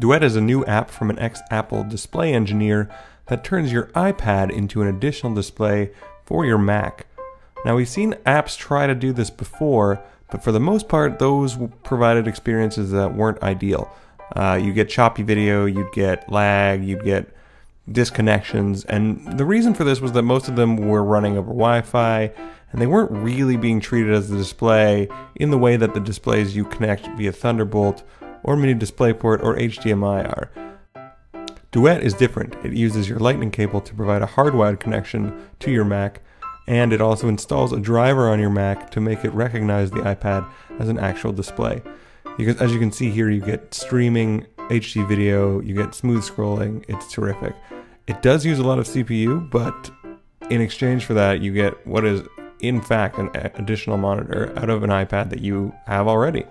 Duet is a new app from an ex Apple display engineer that turns your iPad into an additional display for your Mac. Now, we've seen apps try to do this before, but for the most part, those provided experiences that weren't ideal. Uh, you get choppy video, you'd get lag, you'd get disconnections, and the reason for this was that most of them were running over Wi Fi and they weren't really being treated as the display in the way that the displays you connect via Thunderbolt or Mini DisplayPort or HDMI are. Duet is different. It uses your lightning cable to provide a hardwired connection to your Mac, and it also installs a driver on your Mac to make it recognize the iPad as an actual display. Because as you can see here, you get streaming HD video, you get smooth scrolling, it's terrific. It does use a lot of CPU, but in exchange for that, you get what is in fact an additional monitor out of an iPad that you have already.